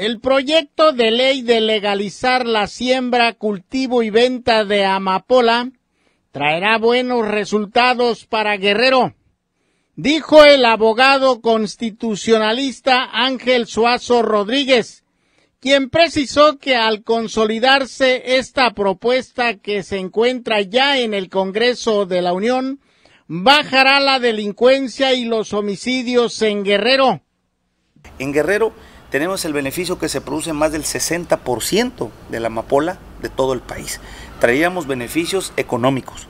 El proyecto de ley de legalizar la siembra, cultivo y venta de amapola traerá buenos resultados para Guerrero, dijo el abogado constitucionalista Ángel Suazo Rodríguez, quien precisó que al consolidarse esta propuesta que se encuentra ya en el Congreso de la Unión, bajará la delincuencia y los homicidios en Guerrero. En Guerrero tenemos el beneficio que se produce más del 60% de la amapola de todo el país. Traeríamos beneficios económicos,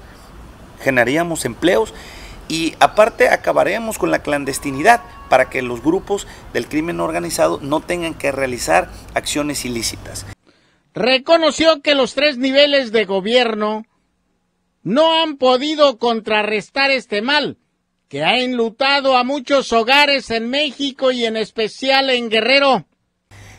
generaríamos empleos y aparte acabaremos con la clandestinidad para que los grupos del crimen organizado no tengan que realizar acciones ilícitas. Reconoció que los tres niveles de gobierno no han podido contrarrestar este mal, que ha enlutado a muchos hogares en México y en especial en Guerrero.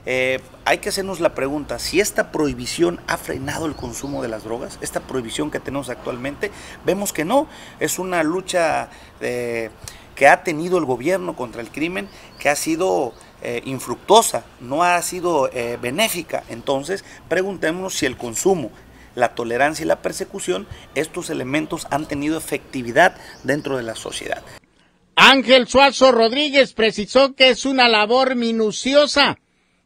Eh, hay que hacernos la pregunta, si esta prohibición ha frenado el consumo de las drogas, esta prohibición que tenemos actualmente, vemos que no, es una lucha eh, que ha tenido el gobierno contra el crimen, que ha sido eh, infructuosa, no ha sido benéfica. Entonces, preguntémonos si el consumo, la tolerancia y la persecución, estos elementos han tenido efectividad dentro de la sociedad. Ángel Suazo Rodríguez precisó que es una labor minuciosa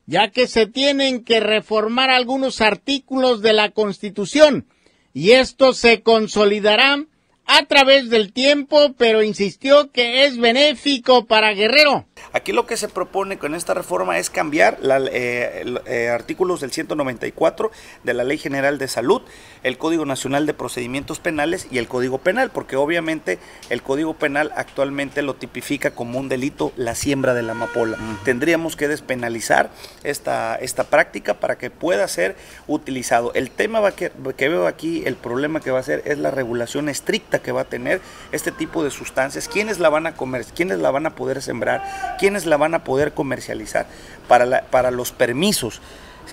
ya que se tienen que reformar algunos artículos de la Constitución y esto se consolidará a través del tiempo, pero insistió que es benéfico para Guerrero. Aquí lo que se propone con esta reforma es cambiar los eh, eh, artículos del 194 de la Ley General de Salud, el Código Nacional de Procedimientos Penales y el Código Penal, porque obviamente el Código Penal actualmente lo tipifica como un delito la siembra de la amapola. Tendríamos que despenalizar esta, esta práctica para que pueda ser utilizado. El tema va que, que veo aquí, el problema que va a ser es la regulación estricta que va a tener este tipo de sustancias, quiénes la van a comer, quiénes la van a poder sembrar, quiénes la van a poder comercializar para, para los permisos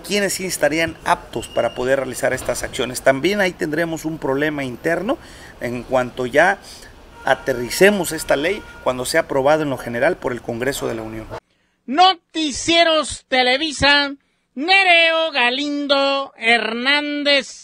quiénes sí estarían aptos para poder realizar estas acciones. También ahí tendremos un problema interno en cuanto ya aterricemos esta ley cuando sea aprobado en lo general por el Congreso de la Unión. Noticieros Televisa, Nereo Galindo Hernández.